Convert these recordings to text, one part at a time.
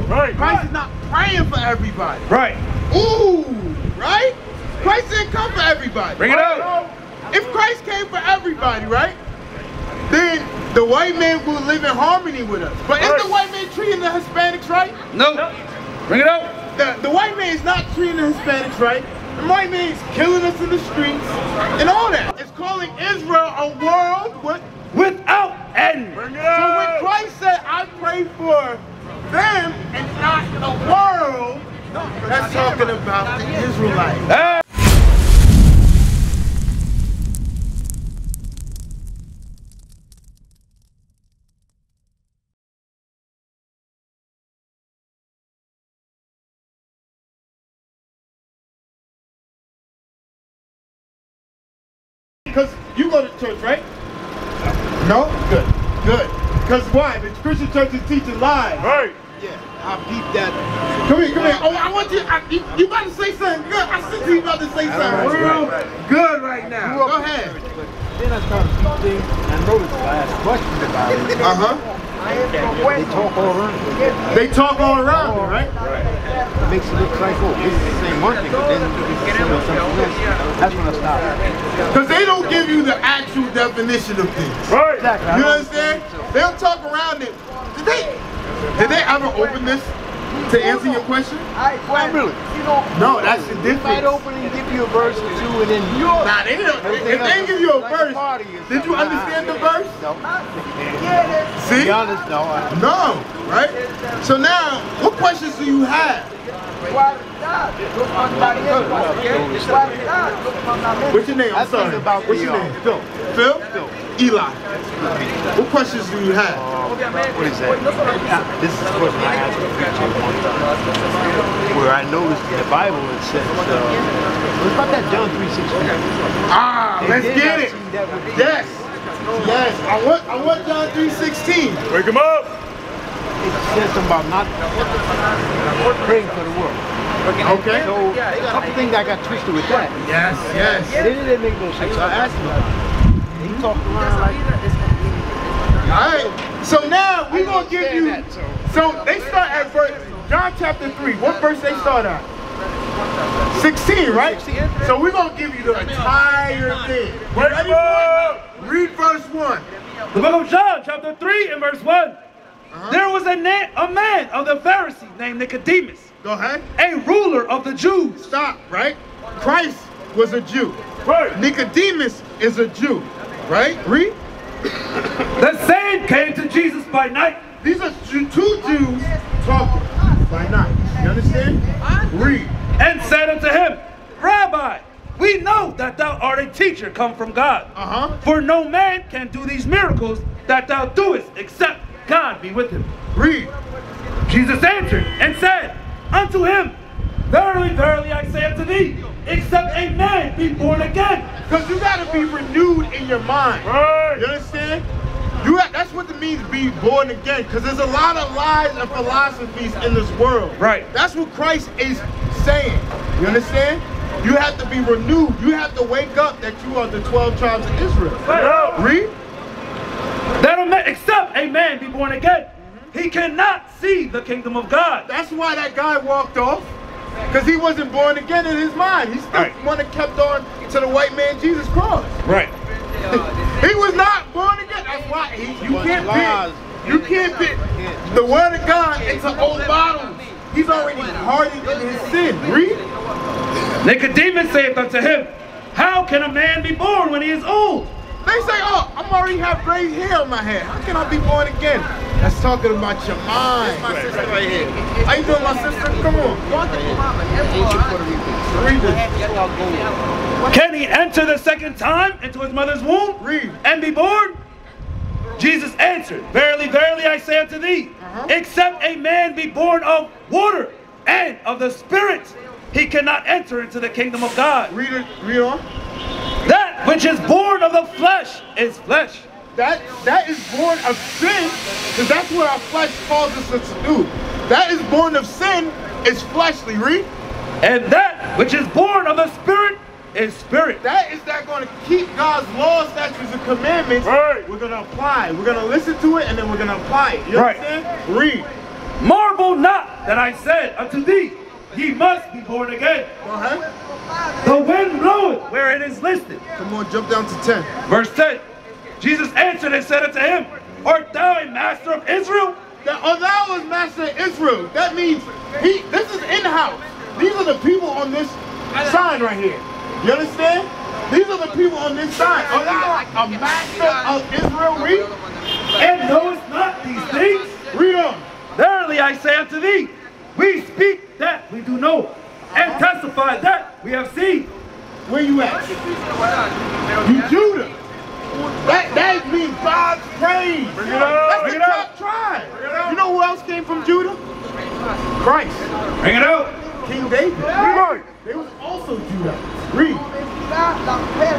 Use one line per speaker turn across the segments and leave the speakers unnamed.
destroyed.
Right.
Christ is not praying for everybody.
Right.
Ooh, right? Christ didn't come for everybody.
Bring it up.
If Christ came for everybody, right? Then the white man will live in harmony with us. But
Right.
is the white man treating the Hispanics right?
No. Bring it up.
The, the white man is not treating the Hispanics right. The white man is killing us in the streets and all that. It's calling Israel a world with
Without end. Bring it
So when Christ said, I pray for them and not the world, that's talking about the Israelites.
Hey.
Because you go to church, right? No? Good. Good. Because why? The Christian church is teaching lies.
Right.
Yeah, I beat that. Come here, come here. Oh, I want you. I, you, you about to say something good. I see you about to say something real good right now. Go ahead.
Then I started things and noticed I asked questions about it.
Uh huh.
They talk all around it.
They talk all around me, right?
It makes it look like, oh, this is the same one thing, but then it's something else. That's when I stopped.
Because they don't give you the actual definition of things.
Right.
Exactly. I
You understand? They'll talk around it. Did they? Did they ever open this to answer your question?
I, well, really, you know,
No, that's the
they might
difference.
open and give you a verse or two, and then you.
Nah, they don't. If they give you a verse, did you understand the verse?
No.
See?
Honest, no.
No, right? So now, what questions do you have? What's your name? I'm sorry. What's your name? Phil. Phil? Eli. What questions do you have?
what is that? This is the question I asked the preacher one time, where I noticed in the Bible it says, uh, it was about that John 3.16.
Ah,
And
let's get it.
seen that with-
Yes. Yes. I want I want John 3.16.
Wake him up.
It says something about not praying for the world.
Okay.
So a couple things I got twisted with that.
Yes, yes.
It didn't make no sense. So I asked him about it. He talked around like
All right. So now we're gonna give you. So they start at verse John chapter three. What verse they start at? 16, right? So we're gonna give you the entire thing. You
Wake
ready
him
for
up.
it? Read verse one.
The book of John, chapter 3 and verse one uh-huh. There was a, na- a man of the Pharisees named Nicodemus,
Go ahead.
a ruler of the Jews.
Stop. Right? Christ was a Jew.
Right.
Nicodemus is a Jew. Right? Read.
The same came to Jesus by night.
These are two Jews talking by night. You understand? Read.
and said unto him, Rabbi, we know that thou art a teacher come from God.
Uh huh.
For no man can do these miracles that thou doest except God be with him.
Read.
Jesus answered and said unto him, Verily, verily, I say unto thee, except a man be born again.
Because you got to be renewed in your mind.
Right.
You understand? You ha- that's what it means be born again. Because there's a lot of lies and philosophies in this world.
Right.
That's what Christ is saying. You understand? You have to be renewed. You have to wake up that you are the 12 tribes of Israel.
Right.
Read.
That a man, except a man be born again, mm-hmm. he cannot see the kingdom of God.
That's why that guy walked off. Because he wasn't born again in his mind. He still
Right.
wanted kept on to the white man Jesus cross.
Right.
He was not born again. That's why he, you can't fit. You can't fit the word of God into old bottles. He's already hardened in his sin. Read.
Nicodemus saith unto him, How can a man be born when he is old?
They say, "Oh, I'm already have gray hair on my head. How can I be born again?" That's talking about your mind.
my sister right here.
How you doing, my sister? Come on.
Ancient Puerto Rican.
Read this.
That's how I go.
Can he enter the second time into his mother's womb
Read.
and be born? Jesus answered, Verily, verily, I say unto thee,
Uh-huh.
except a man be born of water and of the Spirit, he cannot enter into the kingdom of God.
Read it. Read on.
That which is born of the flesh is flesh,
That that is born of sin, because that's what our flesh causes us to do. That is born of sin is fleshly. Read.
and that which is born of the Spirit is spirit.
That is not going to keep God's laws, statutes, and commandments.
Right.
We're going to apply. We're going to listen to it, and then we're going to apply it. You
Right.
understand? Read.
Marvel not that I said unto thee, ye must be born again.
Ahead.
The wind bloweth where it is listed.
Come on, jump down to 10.
Verse 10. Jesus answered and said unto him, Art thou a master of Israel?
That oh, that was master of Israel. That means he. This is in house. These are the people on this sign right here. You understand? These are the people on this sign. Are thou a master of Israel? Read.
And knowest not these things?
Read on.
Verily I say unto thee, we speak that we do know, and testify that we have seen.
Where you at? You Judah. That that means God's praise.
Bring it up,
That's
bring
the
it up.
top tribe. You know who else came from Judah? Christ.
Bring it out.
King David. Read. They was also Judah. Read.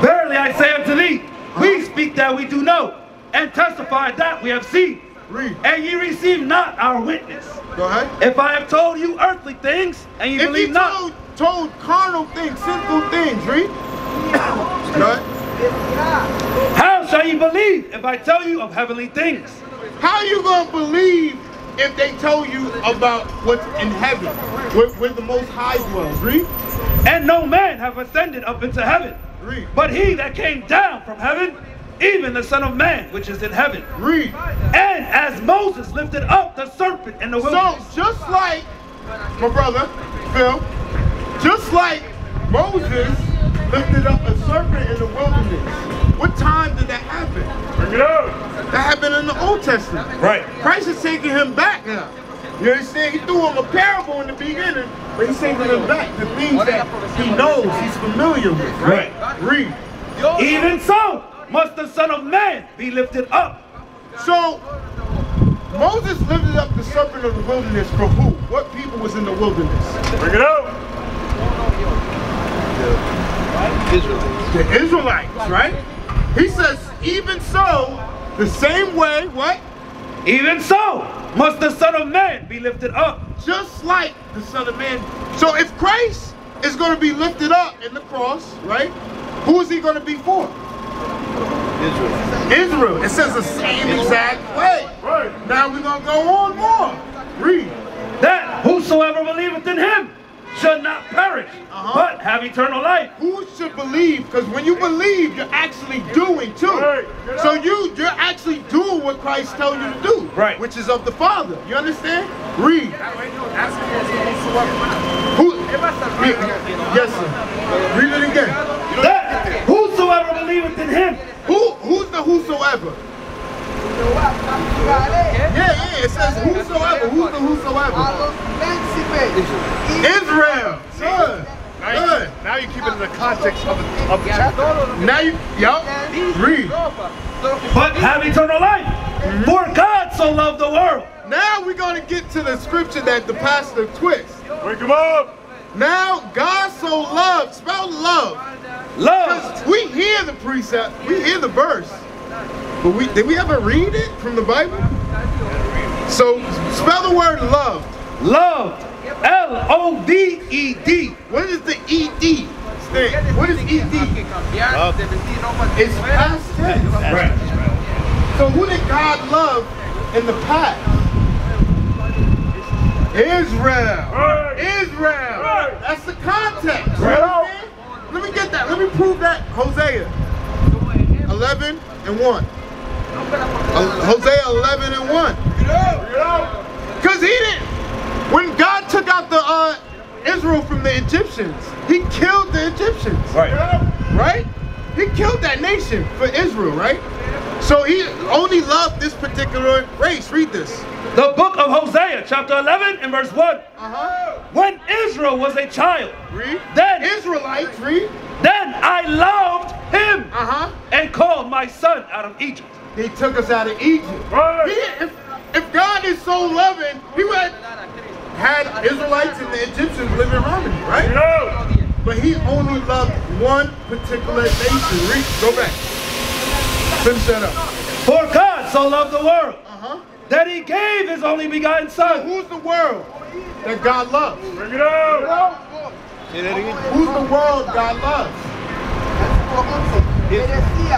Verily I say unto thee, we uh-huh. speak that we do know, and testify that we have seen.
Read.
And ye receive not our witness.
Go ahead.
If I have told you earthly things, and ye
If
believe
you
not,
told, told carnal things, sinful things, read. Go ahead.
how shall ye believe if I tell you of heavenly things?
How you gonna believe if they tell you about what's in heaven, where, where the Most High dwells? Read.
And no man have ascended up into heaven,
Read.
but he that came down from heaven, even the Son of Man which is in heaven.
Read.
And as Moses lifted up the serpent in the wilderness.
So just like my brother Phil, just like Moses lifted up a serpent in the wilderness. What time did that happen?
Bring it up.
That happened in the Old Testament.
Right.
Christ is taking him back now. You understand? He threw him a parable in the beginning, but he's taking him back to things that he knows, he's familiar with. Right? Read.
Even so must the Son of Man be lifted up.
So Moses lifted up the serpent of the wilderness for who? What people was in the wilderness?
Bring it up.
Israelites.
The Israelites, right? He says, even so, the same way, what?
Even so must the Son of Man be lifted up.
Just like the Son of Man. So if Christ is going to be lifted up in the cross, right? Who is he going to be for?
Israelites.
Israel. It says the same exact way.
Right.
Now we're going to go on more. Read.
That whosoever believeth in him should not perish,
Uh-huh.
but have eternal life.
Who should believe? Because when you believe, you're actually doing too.
Right.
So you you're actually doing what Christ tells you to do.
Right.
Which is of the Father. You understand? Read. Who? Yes, sir. Read it again.
That whosoever believeth in him
Who? Who's the whosoever? Yeah, yeah. It says whosoever. Who's the whosoever? Israel. Good. Good.
Now you keep it in the context of the, of the chapter.
Now you, yup. Read.
but have eternal life. Mm-hmm. For God so loved the world.
Now we're going to get to the scripture that the pastor twists.
Wake him up.
Now, God so loved, spell love.
Love.
'Cause We hear the precept, we hear the verse. But we did we ever read it from the Bible? So spell the word love.
Loved. L-O-V-E-D.
What is the ED? stand? What is ED? It's past tense.
Right.
So who did God love in the past? Israel. Israel. That's the context.
Right.
Me get that. Let me prove that. Hosea 11 and 1. Uh, Hosea 11 and 1. Because he didn't. When God took out the uh, Israel from the Egyptians, he killed the Egyptians.
Right.
Right? He killed that nation for Israel, right? So he only loved this particular race. Read this.
The book of Hosea, chapter 11 and verse 1.
Uh-huh.
When Israel was a child,
Read.
then,
Israelites, read.
then I loved him
Uh-huh.
and called my son out of Egypt.
He took us out of Egypt.
Right.
He, if, if God is so loving, he would have had Israelites and the Egyptians live in harmony, right? No. But he only loved one particular nation. Read. Go back. Finish that up.
For God so loved the world
Uh-huh.
That he gave his only begotten
So
son.
who's the world that God loves?
Bring it out.
Say that again.
Who's the world God loves?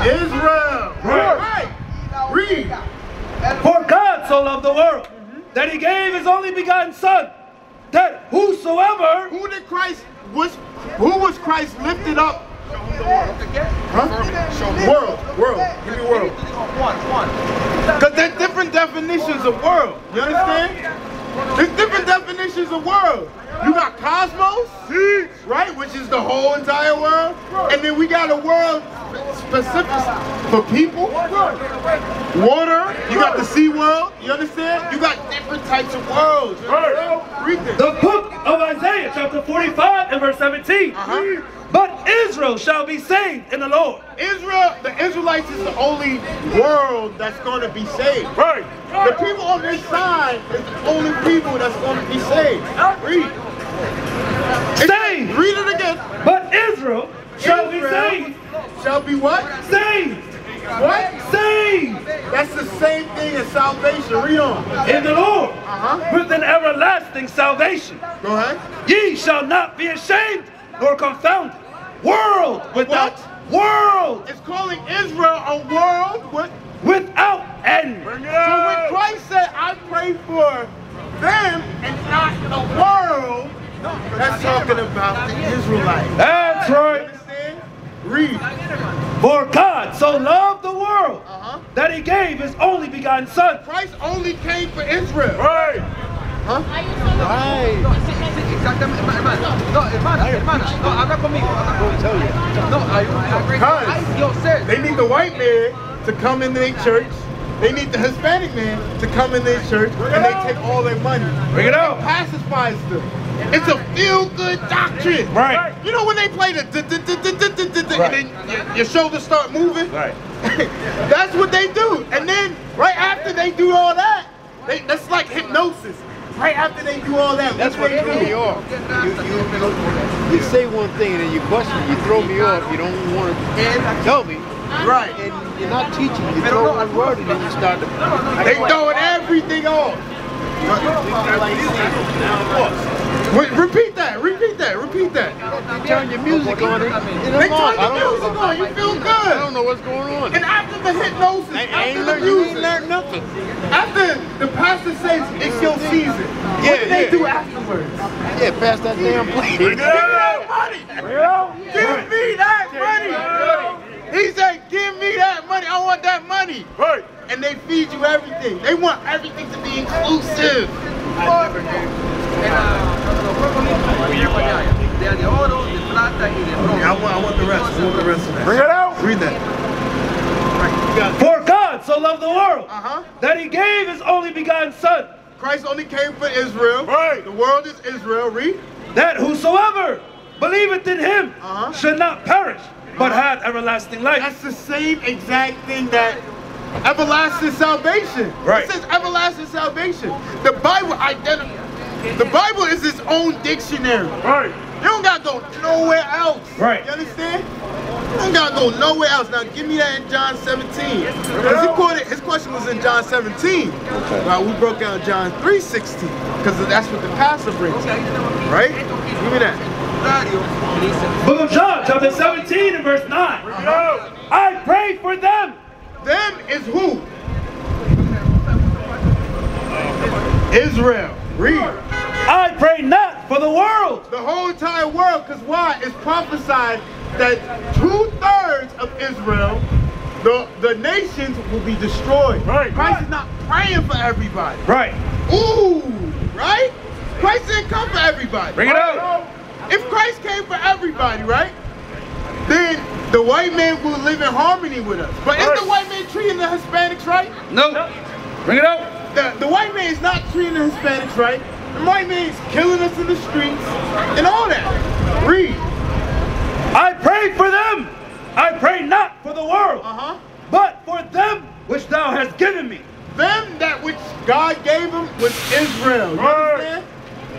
Israel.
Right.
Right. Read.
For God so loved the world that he gave his only begotten Son, that whosoever
Who did Christ was who was Christ lifted up? Huh? World, world. Give me world. Because there's different definitions of world. You understand? There's different definitions of world. You got cosmos, right, which is the whole entire world, and then we got a world specific for people. Water, you got the sea world. You understand? You got different types of worlds. Read this.
the book of Isaiah, chapter 45 and verse 17.
Uh-huh.
But Israel shall be saved in the Lord.
Israel, the Israelites is the only world that's going to be saved.
Right.
The people on this side is the only people that's going to be saved. Read.
Saved.
Read it again.
But Israel shall be saved.
Shall be what?
Saved.
What?
Saved
That's the same thing as salvation. Read on.
in the Lord
Uh-huh.
with an everlasting salvation.
Go ahead.
Ye shall not be ashamed nor confounded. World without world
It's calling Israel a world. What?
without end.
So when Christ said, I pray for them and not the world, that's talking about the Israelites.
That's right.
Read.
For God so loved the world
Uh-huh.
that he gave his only begotten Son.
Christ only came for Israel.
Right.
¿Ah?
Ay. Sí. No, hermana, hermana. No, habla conmigo. Habla conmigo. No, hay un.
They need the white man to come in their church. They need the Hispanic man to come in their church and they take all their money.
Bring it out.
It pacifies them. It's a feel-good doctrine.
Right.
You know when they play the and then your shoulders start moving?
Right.
That's what they do. And then right after they do all that, they, that's like hypnosis. Right after they do all that,
That's what
they
threw me
do?
off. You, you, you say one thing and then you question, you throw me off, you don't want to tell me,
Right.
and you're not teaching. You throw one word and then you start to.
They throwing everything off. Wait, repeat that. Repeat that. Repeat that.
Turn your music on it.
They turn the music on. You feel good.
I don't know what's going on.
And after the hypnosis,
I, I
after
ain't
the
learned, you ain't
music,
learned nothing.
after the pastor says it's your season, what
Yeah,
do they
yeah.
do afterwards?
Yeah, pass that damn plate.
Give me that money. Give me that money. He said, give me that money. I want that money.
Right.
And they feed you everything. They want everything to be inclusive.
de, de oro, de plata y de bronce.
I want, I want the rest. I want the rest of that.
Bring it out.
Read that.
For God so loved the world
Uh-huh.
that he gave his only begotten Son,
Christ only came for Israel.
Right.
The world is Israel. Read.
that whosoever believeth in him
Uh-huh.
should not perish, but have everlasting life.
That's the same exact thing that everlasting salvation.
Right.
It says everlasting salvation. The Bible identifies. The Bible is its own dictionary.
Right.
You don't gotta go nowhere else.
Right.
You understand? You don't gotta go nowhere else. Now give me that in John 17. Because he quoted, his question was in John 17. Well, we broke down John 3.16. Because that's what the pastor brings. Right? Give me that.
Book of John, chapter 17 and verse 9. I pray for them.
Them is who? Israel. Read.
I pray not for the world,
The whole entire world, because why? It's prophesied that two-thirds of Israel, the, the nations, will be destroyed.
Right.
Christ is not praying for everybody.
Right.
Ooh, right? Christ didn't come for everybody.
Bring it out.
If Christ came for everybody, right? Then the white man will live in harmony with us. But is the white man treating the Hispanics right?
No. Bring it out.
The, the white man is not treating the Hispanics right. The white man is killing us in the streets and all that. Read.
I pray for them. I pray not for the world,
Uh-huh.
but for them which thou hast given me.
Them that which God gave them was Israel. You understand?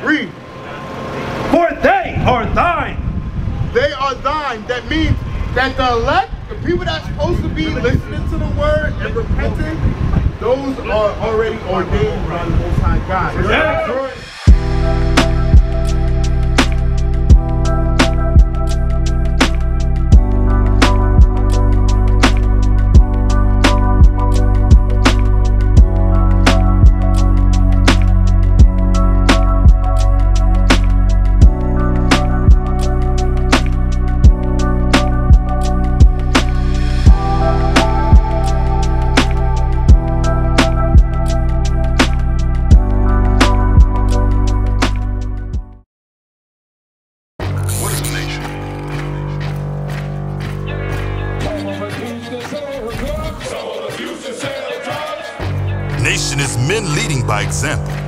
Read.
For they are thine.
They are thine. That means that the elect, the people that's supposed to be listening to the word and repenting, those are already ordained by the Most High God.
nation is men leading by example.